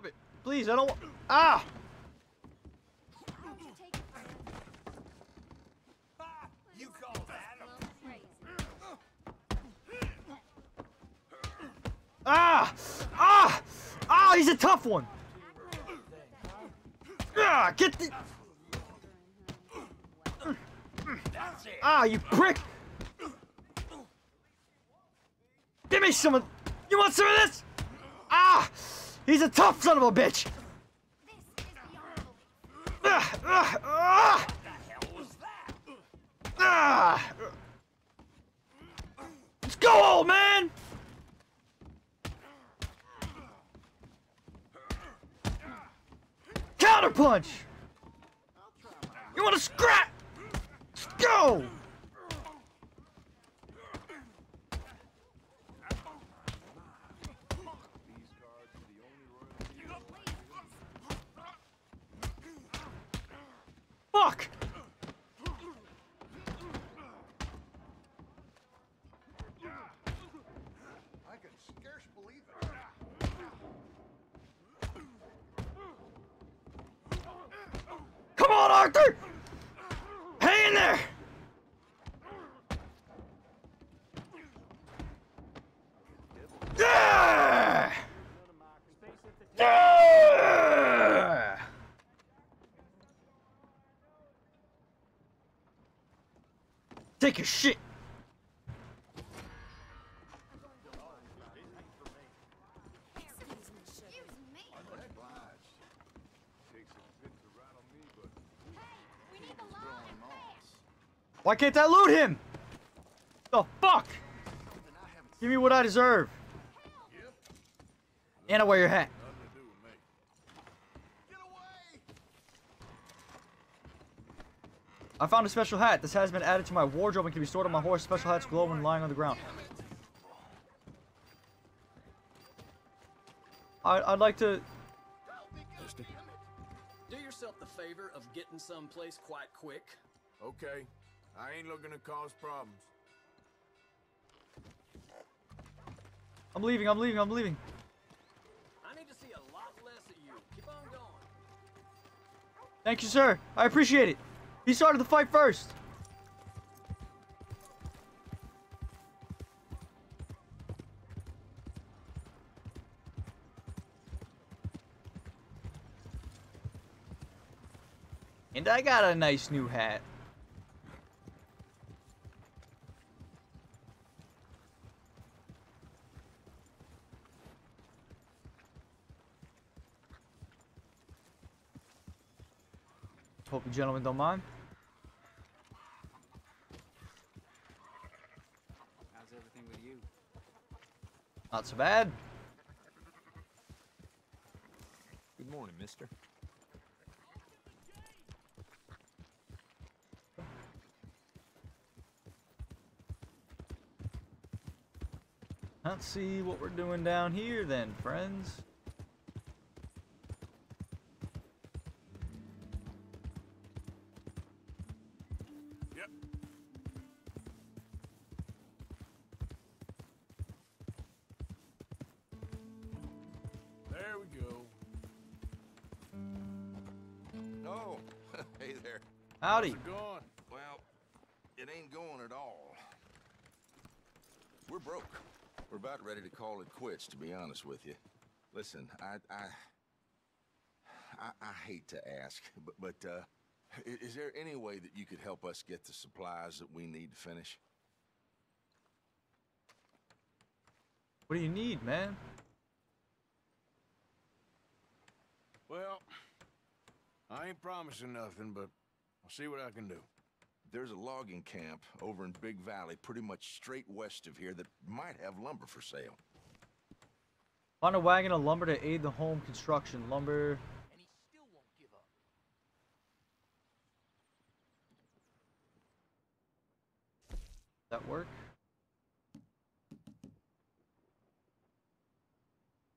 Stop it. Please, I don't want... Ah! How'd you take it, Fred? You call that A little crazy. Ah! Ah! Ah, he's a tough one! Ah, get the... Ah, you prick! Give me some of... You want some of this? Ah! He's a tough son of a bitch! Let's go, old man! Counterpunch! You want to scrap? Let's go! Fuck! I can scarce believe it. Come on, Arthur! Hang in there! Yeah! Yeah! Take a shit. Excuse me. Hey, we need the law and fast. Why can't I loot him? The fuck? Give me what I deserve. And I wear your hat. Get away! I found a special hat. This hat has been added to my wardrobe and can be stored on my horse. Special hats glow when lying on the ground. I, I'd like to... Do yourself the favor of getting someplace quite quick. Okay. I ain't looking to cause problems. I'm leaving, I'm leaving, I'm leaving. I need to see a lot less of you. Keep on going. Thank you, sir. I appreciate it. He started the fight first. And I got a nice new hat. You gentlemen don't mind. How's everything with you? Not so bad. Good morning, mister. Let's see what we're doing down here then, friends. Quits, to be honest with you. Listen, I, I, I, I hate to ask, but, but, uh, is there any way that you could help us get the supplies that we need to finish? What do you need, man? Well, I ain't promising nothing, but I'll see what I can do. There's a logging camp over in Big Valley, pretty much straight west of here, that might have lumber for sale. Find a wagon of lumber to aid the home construction. Lumber. And he still won't give up. That work?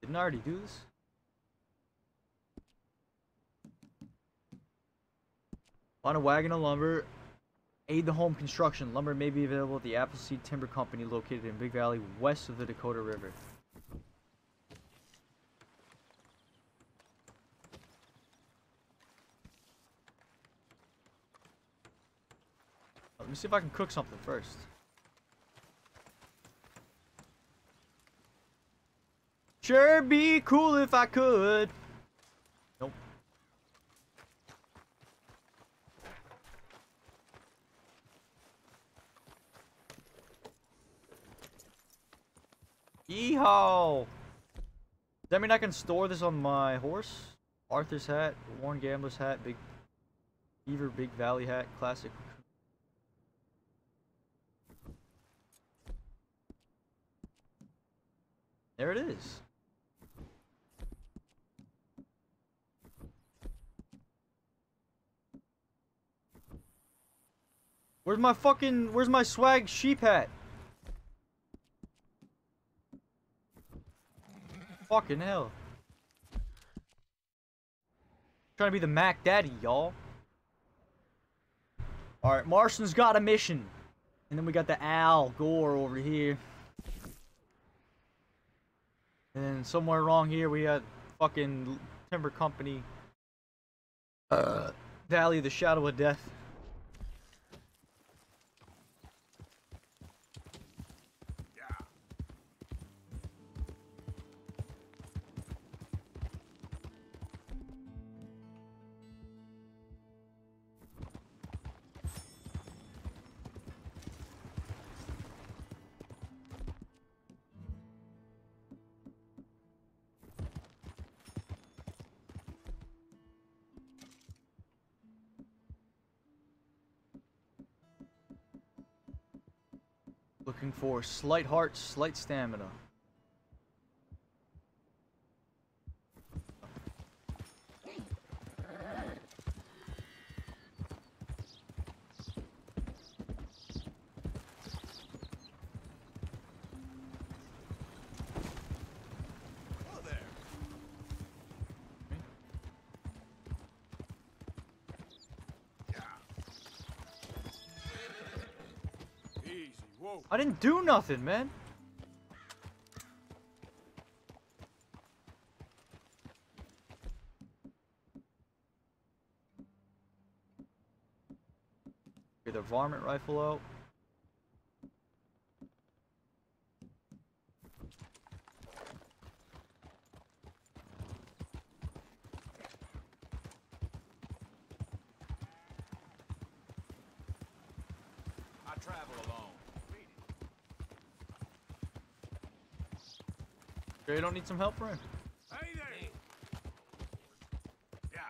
Didn't I already do this? Find a wagon of lumber. Aid the home construction. Lumber may be available at the Appleseed Timber Company located in Big Valley, west of the Dakota River. Me see if I can cook something first. Sure be cool if I could. Nope. Yeehaw! Does that mean I can store this on my horse? Arthur's hat, Warren Gambler's hat, Big Beaver, Big Valley hat, classic. There it is. Where's my fucking, where's my swag sheep hat? Fucking hell. Trying to be the Mac Daddy, y'all. Alright, Marston's got a mission. And then we got the Al Gore over here. And then somewhere along here we had fucking Timber Company. Uh, Valley of the Shadow of Death. Looking for slight heart, slight stamina. Whoa. I didn't do nothing, man. Get the varmint rifle out. I travel alone. Sure you don't need some help, Ryan? Hey there. Yeah.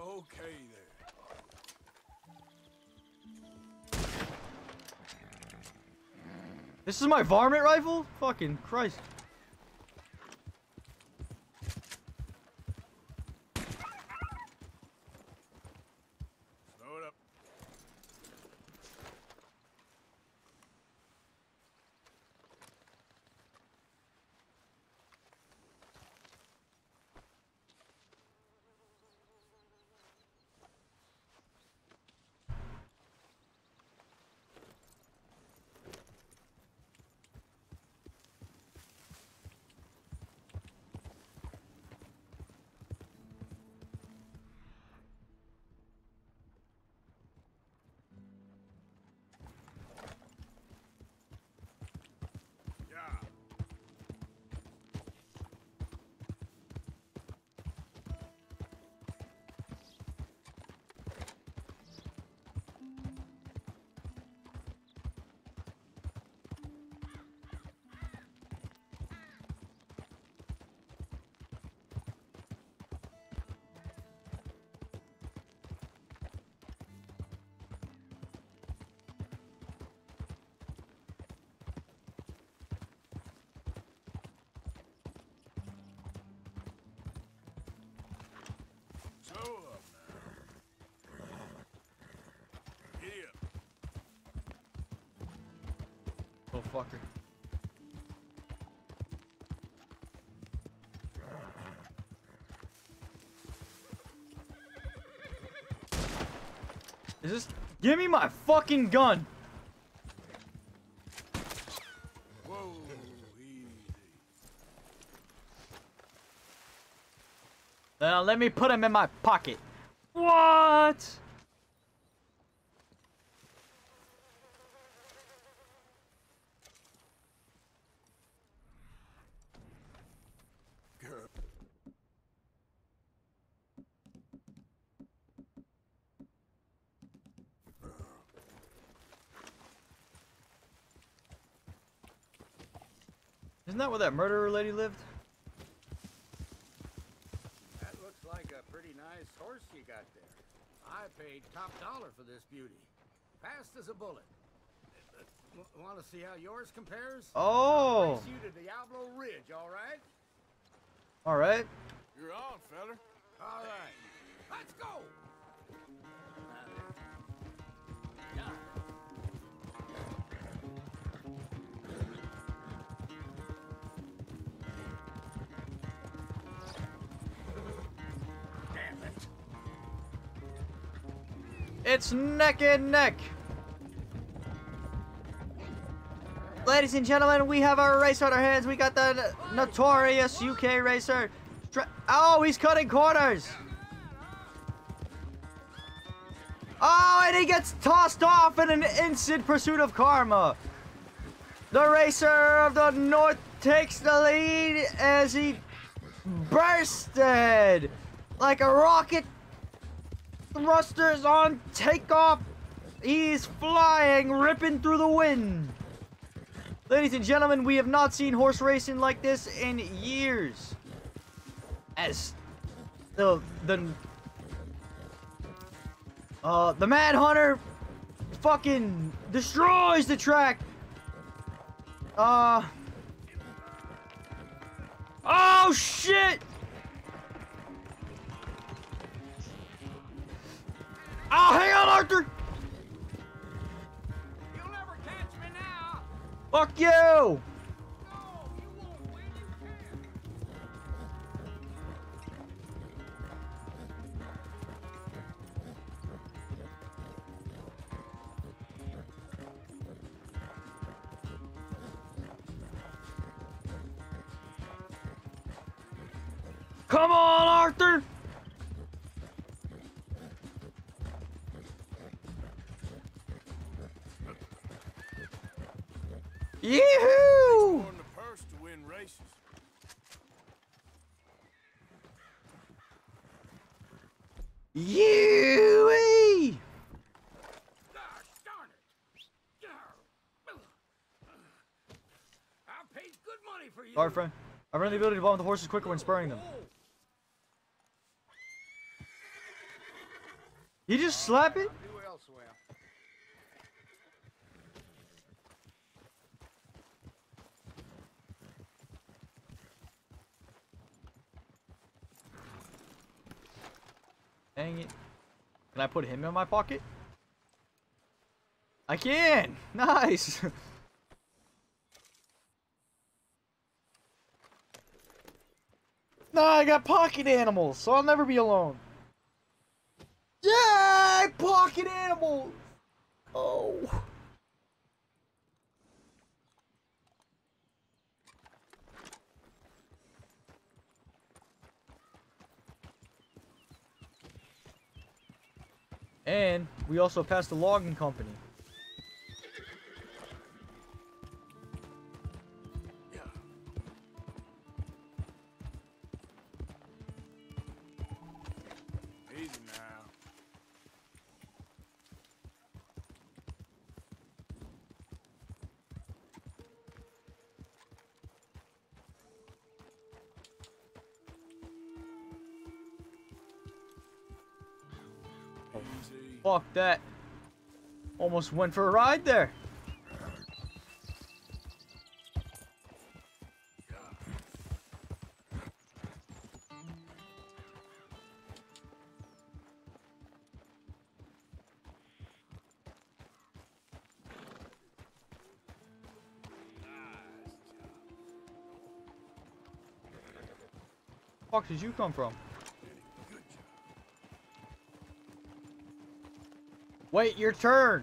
Okay there. This is my varmint rifle? Fucking Christ. Oh, fucker. Is this... Give me my fucking gun! Now uh, let me put him in my pocket. What? Isn't that where that murderer lady lived? That looks like a pretty nice horse you got there. I paid top dollar for this beauty. Fast as a bullet. Want to see how yours compares? Oh, Race you to Diablo Ridge, all right? all right. You're on, fella. All right. Let's go. It's neck and neck. Ladies and gentlemen, we have our race on our hands. We got the notorious UK racer. Oh, he's cutting corners. Oh, and he gets tossed off in an instant pursuit of karma. The racer of the North takes the lead as he bursted like a rocket thrusters on takeoff. He's flying, ripping through the wind. Ladies and gentlemen, we have not seen horse racing like this in years. As the the uh the Mad Hunter fucking destroys the track. Uh Oh shit! Arthur! You'll never catch me now. Fuck you! No, you won't win. You. Come on, Arthur! Yee-hoo! More than the purse to win races. Yee-wee! Gosh darn it! I paid good money for you. Sorry, friend. I run the ability to bond with the horses quicker when spurring them. You just slap it? Do elsewhere. Dang it. Can I put him in my pocket? I can! Nice! no, I got pocket animals, so I'll never be alone. Yay! Pocket animals! Oh. And we also passed the logging company. Almost went for a ride there. Fuck did you come from? Wait, your turn.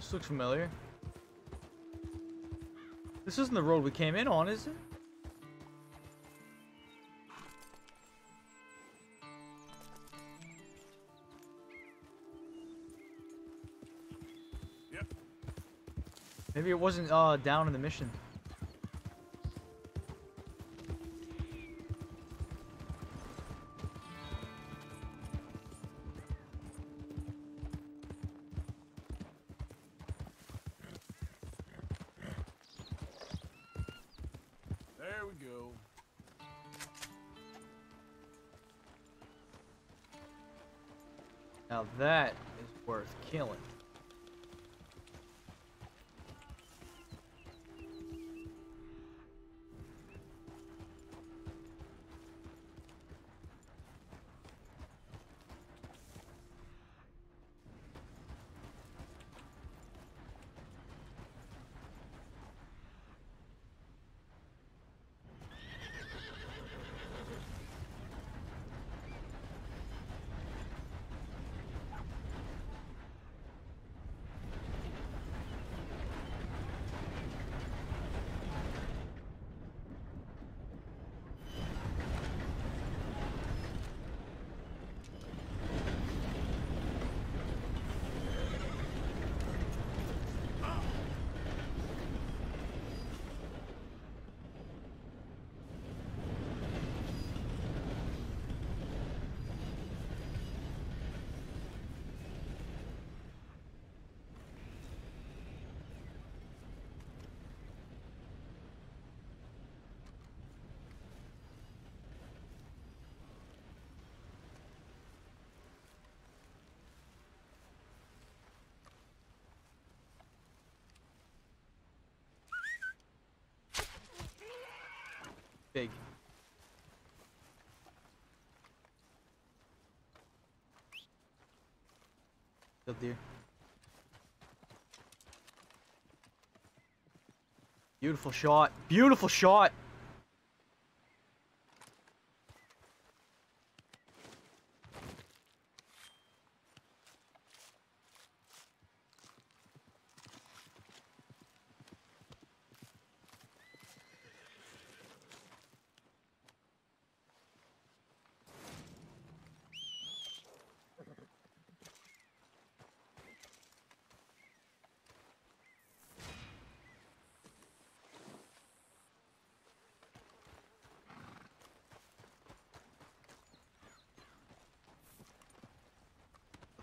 This looks familiar. This isn't the road we came in on, is it? Yep. Maybe it wasn't uh down in the mission. We go. Now that is worth killing. Big. Killed deer. Beautiful shot. Beautiful shot.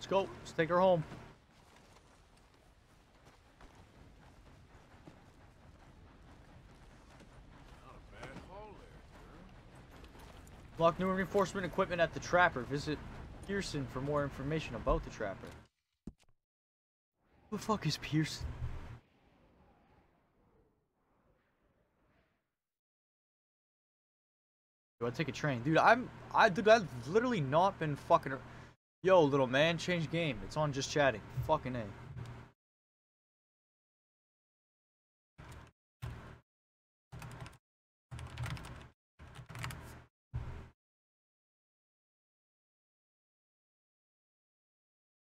Let's go. Let's take her home. Lock new reinforcement equipment at the Trapper. Visit Pearson for more information about the Trapper. Who the fuck is Pearson? Do I take a train? Dude, I'm I dude I've literally not been fucking Yo, little man, change game. It's on just chatting. Fucking A.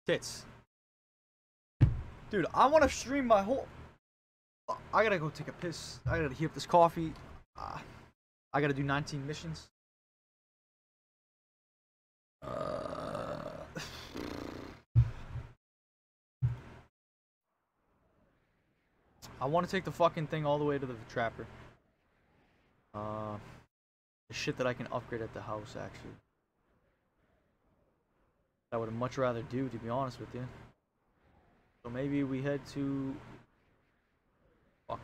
Tits. Dude, I want to stream my whole. I gotta go take a piss. I gotta heat up this coffee. Uh, I gotta do 19 missions. Uh, I want to take the fucking thing all the way to the trapper. Uh, the shit that I can upgrade at the house, actually. I would much rather do, to be honest with you. So maybe we head to. Fuck.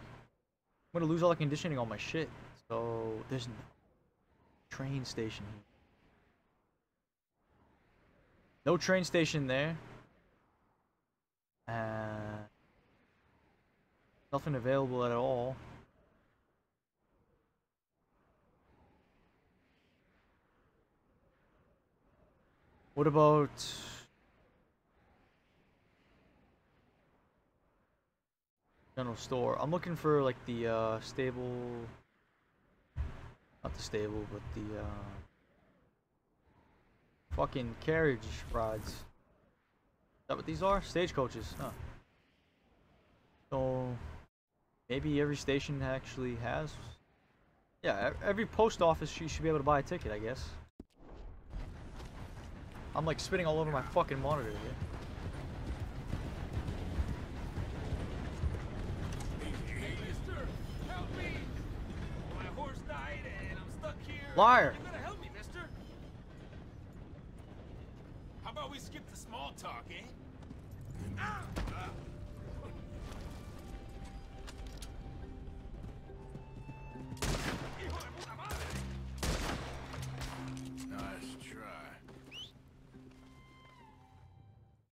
I'm gonna lose all the conditioning on my shit. So there's no train station here. No train station there. Nothing available at all. What about general store? I'm looking for like the uh, stable, not the stable, but the uh, fucking carriage rides. Is that what these are? Stagecoaches. Huh. So maybe every station actually has. Yeah, every post office you should be able to buy a ticket, I guess. I'm like spitting all over my fucking monitor here. Hey, mister, help